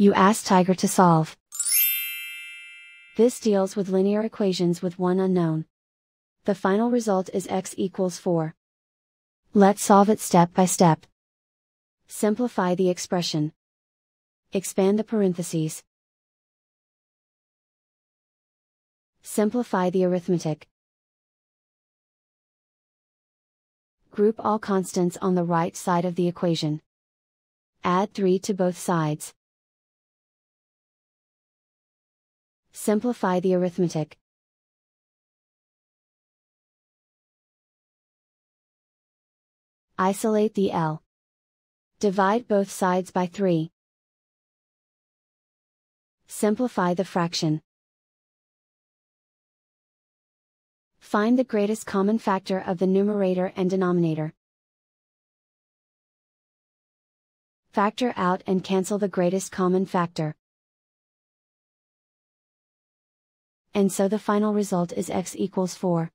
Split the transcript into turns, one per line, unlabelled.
You ask Tiger to solve. This deals with linear equations with one unknown. The final result is x equals 4. Let's solve it step by step. Simplify the expression. Expand the parentheses. Simplify the arithmetic. Group all constants on the right side of the equation. Add 3 to both sides. Simplify the arithmetic. Isolate the x. Divide both sides by 3. Simplify the fraction. Find the greatest common factor of the numerator and denominator. Factor out and cancel the greatest common factor. And so the final result is x equals 4.